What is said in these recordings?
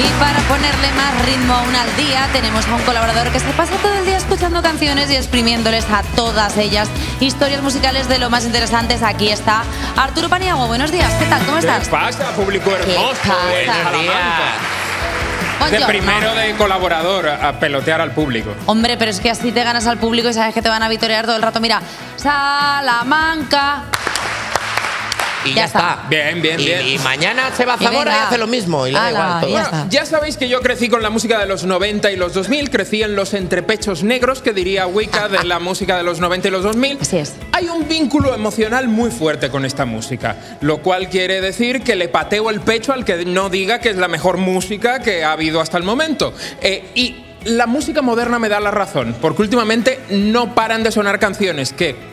Y para ponerle más ritmo aún al día, tenemos a un colaborador que se pasa todo el día escuchando canciones y exprimiéndoles a todas ellas historias musicales de lo más interesantes. Aquí está Arturo Paniagua. Buenos días, ¿qué tal? ¿Cómo estás? ¿Qué pasa, público hermoso de primero de colaborador a pelotear al público. Hombre, pero es que así te ganas al público y sabes que te van a vitorear todo el rato. Mira, Salamanca. Y Ya ya, está. está. Bien, bien, y, bien. y mañana se va a Zamora y, hace lo mismo. Y le da igual todo. Ya sabéis que yo crecí con la música de los 90 y los 2000, crecí en los entrepechos negros, que diría Wicca, de la música de los 90 y los 2000. Así es. Hay un vínculo emocional muy fuerte con esta música, lo cual quiere decir que le pateo el pecho al que no diga que es la mejor música que ha habido hasta el momento. Eh, y la música moderna me da la razón, porque últimamente no paran de sonar canciones que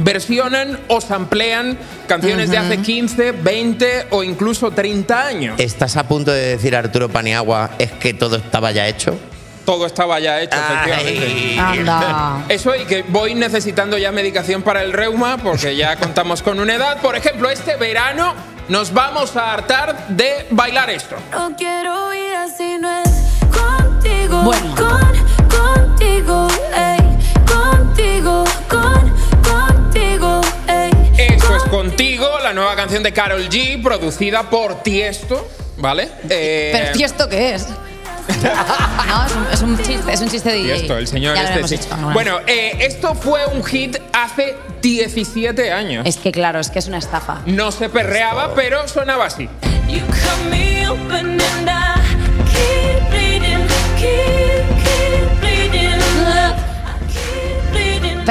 versionan o samplean canciones de hace 15, 20 o incluso 30 años. ¿Estás a punto de decir, Arturo Paniagua, es que todo estaba ya hecho? Todo estaba ya hecho, efectivamente. Anda. Eso y que voy necesitando ya medicación para el reuma porque ya contamos con una edad. Por ejemplo, este verano nos vamos a hartar de bailar esto. No quiero ir así, no es contigo. Bueno. Contigo, la nueva canción de Carol G, producida por Tiesto, ¿vale? Eh, ¿Pero ¿y esto qué es? No, es un, es un chiste, es un chiste de DJ. Tiesto, el señor este, hecho. Bueno, eh, esto fue un hit hace 17 años. Es que claro, es que es una estafa. No se perreaba, pero sonaba así. You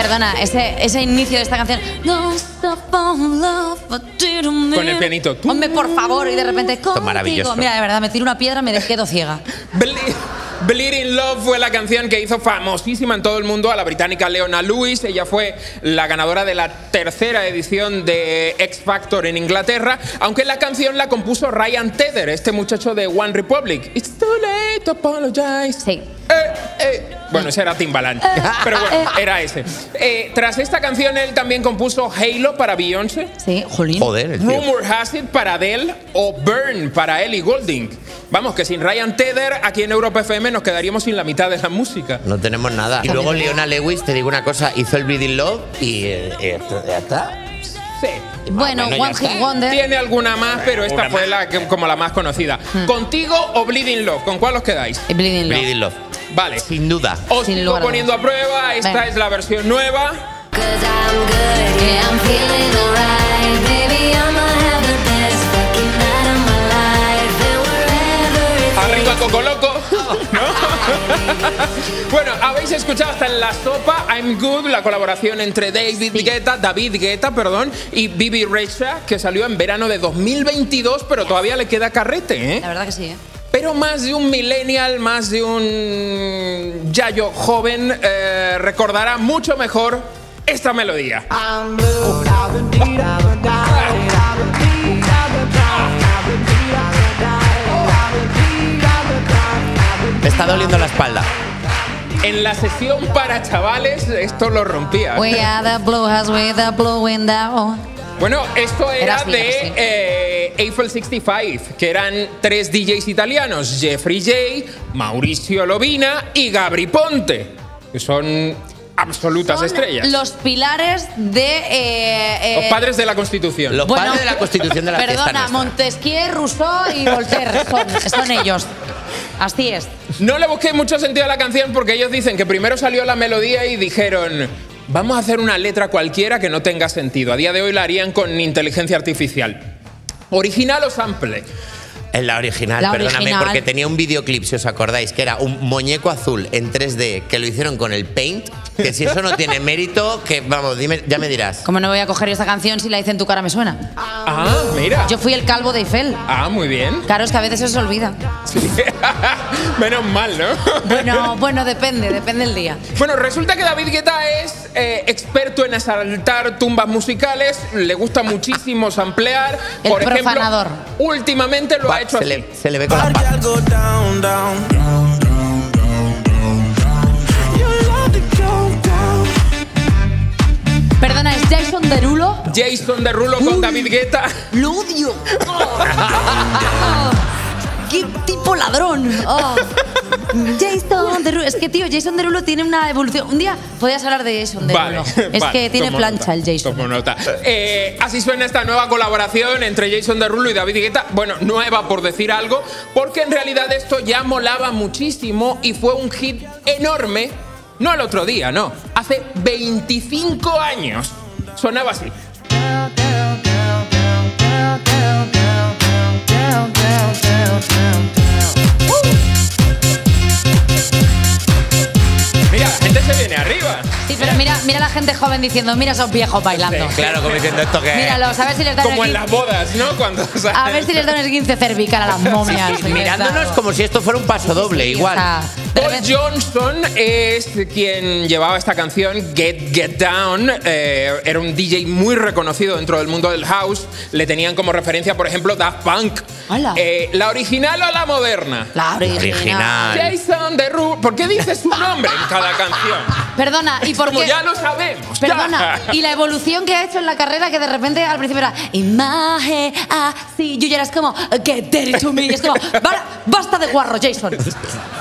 Perdona, ese, ese inicio de esta canción. Don't stop on love, but didn't Con el pianito. Hombre, por favor, y de repente. Contigo. maravilloso. Mira, de verdad, me tiro una piedra, me quedo ciega. Ble- Bleeding Love fue la canción que hizo famosísima en todo el mundo a la británica Leona Lewis. Ella fue la ganadora de la tercera edición de X Factor en Inglaterra, aunque la canción la compuso Ryan Tedder, este muchacho de One Republic. It's too late to apologize. Sí. Eh, eh. Bueno, ese era Timbaland, pero bueno, era ese. Eh, tras esta canción, él también compuso Halo para Beyoncé. Sí, jolín. Joder, el tío. Rumor Has It para Adele o Burn para Ellie Golding. Vamos, que sin Ryan Tedder aquí en Europa FM nos quedaríamos sin la mitad de la música. No tenemos nada. Y luego Leona Lewis, te digo una cosa, hizo el Bleeding Love y eh, eh, ya está. Sí. Bueno, Bueno, ya One Hit. Wonder. Tiene alguna más, pero esta Una fue más. la que- como la más conocida. ¿Contigo o Bleeding Love? ¿Con cuál os quedáis? y Bleeding Love. Bleeding Love. Vale. Sin duda. Os Sin sigo lugar a poniendo a prueba. Esta Venga. es la versión nueva. Cause I'm good, yeah, I'm feeling bueno, habéis escuchado hasta en la sopa I'm Good, la colaboración entre David Guetta, David Guetta, perdón, y Bibi Rexha, que salió en verano de 2022, pero todavía le queda carrete, ¿eh? La verdad que sí, ¿eh? Pero más de un millennial, más de un yayo joven, eh, recordará mucho mejor esta melodía. Me está doliendo la espalda. En la sesión para chavales, esto lo rompía. We are the blue house with the blue window. Bueno, esto era Eras de mío, sí. eh, Eiffel 65, que eran tres DJs italianos, Jeffrey J, Mauricio Lovina y Gabri Ponte, que son absolutas Son estrellas. Los pilares de. eh, eh, Los padres de la Constitución. Los bueno, padres de la constitución de la fiesta Perdona, nuestra. Montesquieu, Rousseau y Voltaire. Son, son ellos. Así es. No le busqué mucho sentido a la canción porque ellos dicen que primero salió la melodía y dijeron, vamos a hacer una letra cualquiera que no tenga sentido. A día de hoy la harían con inteligencia artificial. ¿Original o sample? En la original, La perdóname, original. porque tenía un videoclip, si os acordáis, que era un muñeco azul en 3D que lo hicieron con el Paint, que si eso no tiene mérito, que vamos, dime, ya me dirás. ¿Cómo no voy a coger esta canción si la hice en tu cara me suena? Ah, mira. Yo fui el calvo de Eiffel. Ah, muy bien. Claro, es que a veces se os olvida. Sí. Menos mal, ¿no? Bueno, bueno, depende, depende del día. Bueno, resulta que David Guetta es eh, experto en asaltar tumbas musicales, le gusta muchísimo samplear. El Por ejemplo, profanador. últimamente lo Va, ha hecho se, así. le, se le ve con la Jason Derulo? Jason Derulo con Uy. David Guetta. ¡Lo odio! Oh. ¡Qué tipo la ladrón. Oh. Jason Derulo. Es que, tío, Jason Derulo tiene una evolución. Un día podías hablar de Jason Derulo. Vale, es vale, que tiene plancha nota, el Jason. tomo nota. Eh, así suena esta nueva colaboración entre Jason Derulo y David Guetta. Bueno, nueva por decir algo, porque en realidad esto ya molaba muchísimo y fue un hit enorme. No el otro día, no. Hace 25 años. Sonaba así. Mira, la gente se viene arriba. Sí, pero mira, mira la gente joven diciendo, mira esos viejos bailando. Claro, como diciendo esto que. Míralos, a ver si les dan Como en las bodas, ¿no? Cuando A ver si les dan el 15 cervical a las momias. Mirándonos como si esto fuera un paso doble, igual. Está- de Paul Johnson es quien llevaba esta canción, Get Get Down. Eh, era un DJ muy reconocido dentro del mundo del house. Le tenían como referencia, por ejemplo, Daft Punk. Eh, ¿La original o la moderna? La original. Original. Jason Derulo. ¿Por qué dices su nombre en cada canción? Perdona, ¿y por Como qué? ya lo sabemos. ya. Perdona, y la evolución que ha hecho en la carrera que de repente al principio era imagen así, yo ya eras como get dirty to me, y es como "Vale, basta de guarro, Jason.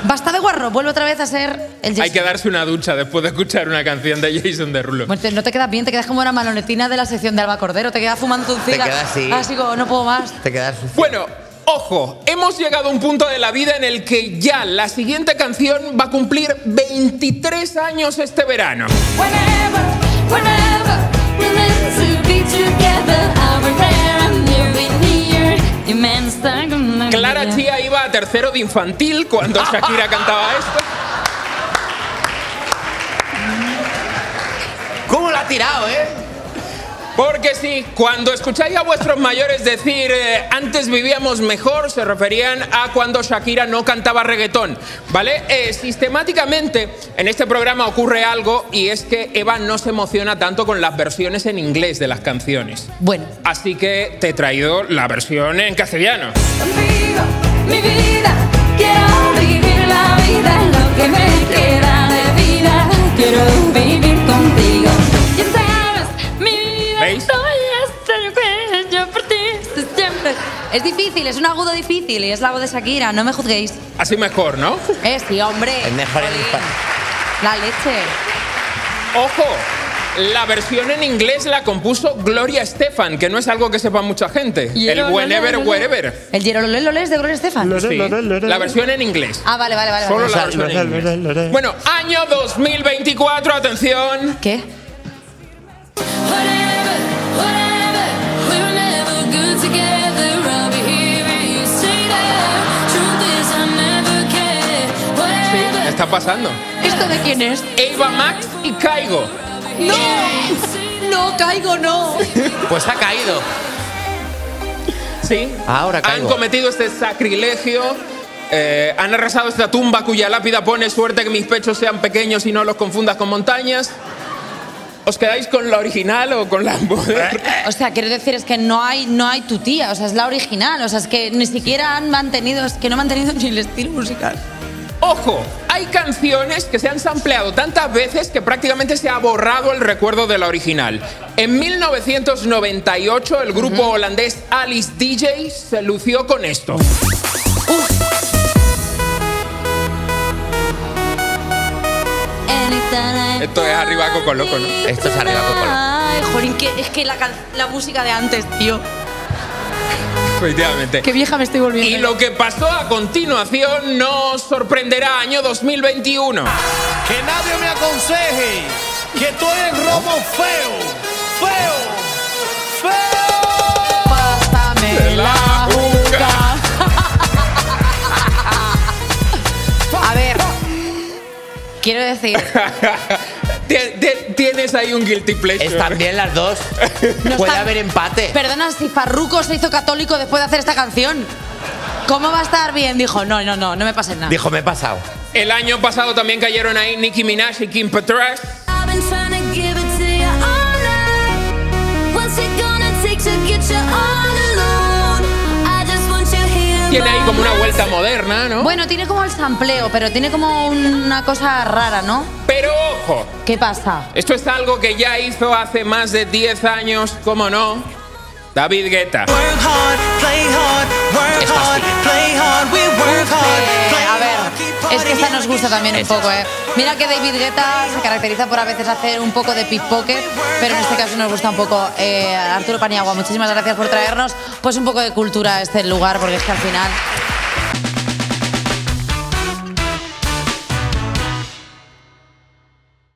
Basta de guarro, vuelve otra vez a ser el Jason. Hay que darse una ducha después de escuchar una canción de Jason Derulo. Bueno, te- no te quedas bien, te quedas como una malonetina de la sección de Alba Cordero, te quedas fumando un cigarro. quedas así. Así como, no puedo más. Te quedas. Bueno, ojo, hemos llegado a un punto de la vida en el que ya la siguiente canción va a cumplir 23 años este verano. Whenever, whenever we're meant to be together, Clara Chía iba a tercero de infantil cuando Shakira cantaba esto. ¿Cómo lo ha tirado, eh? Porque sí, cuando escucháis a vuestros mayores decir eh, antes vivíamos mejor, se referían a cuando Shakira no cantaba reggaetón, ¿vale? Eh, sistemáticamente en este programa ocurre algo y es que Eva no se emociona tanto con las versiones en inglés de las canciones. Bueno, Así que te he traído la versión en castellano. Contigo, mi vida, quiero vivir la vida, lo que me queda de vida, quiero vivir contigo. Ti, siempre. es difícil, es un agudo difícil y es la voz de Shakira, no me juzguéis. Así mejor, ¿no? Eh, sí, hombre. Es mejor en. La leche. Ojo, la versión en inglés la compuso Gloria Estefan, que no es algo que sepa mucha gente. El Whenever, Wherever. El Yerololololés de Gloria Estefan. Sí, la versión en inglés. Ah, vale, vale, vale. Solo la versión en inglés. Bueno, año 2024, atención. ¿Qué? Está pasando? ¿Esto de quién es? Eva Max y Caigo. ¡No! No, caigo, no. Pues ha caído. Sí. Ahora Han caigo. cometido este sacrilegio. eh, han arrasado esta tumba cuya lápida pone suerte que mis pechos sean pequeños y no los confundas con montañas. ¿Os quedáis con la original o con la moderna? O sea, quiero decir, es que no hay, no hay tu tía, o sea, es la original, o sea, es que ni siquiera han mantenido, es que no han mantenido ni el estilo musical. Ojo, hay canciones que se han sampleado tantas veces que prácticamente se ha borrado el recuerdo de la original. En 1998 el grupo holandés Alice DJ se lució con esto. Esto es arriba Coco Loco, ¿no? Esto es arriba Coco Loco. Ay, jolín, que, es que la música de antes, tío. Efectivamente. Qué vieja me estoy volviendo. Y lo que pasó a continuación nos sorprenderá año 2021. Que nadie me aconseje que estoy en romo feo, feo, feo. Pásame la juca. A ver, quiero decir, Tienes ahí un guilty pleasure. Están bien las dos. No Puede está- haber empate. perdona si Farruko se hizo católico después de hacer esta canción. ¿Cómo va a estar bien? Dijo, no, no, no, no me pases nada. Dijo, me he pasado. El año pasado también cayeron ahí Nicki Minaj y Kim Petras. Tiene ahí como una vuelta moderna, ¿no? Bueno, tiene como el sampleo, pero tiene como una cosa rara, ¿no? Pero ojo, ¿Qué pasa? esto es algo que ya hizo hace más de 10 años, ¿cómo no? David Guetta. Work hard, play hard, work hard, play hard, we work hard Es que esta nos gusta también un poco, ¿eh? Mira que David Guetta se caracteriza por a veces hacer un poco de pickpocket, pero en este caso nos gusta un poco. Eh, Arturo Paniagua, muchísimas gracias por traernos pues un poco de cultura a este lugar, porque es que al final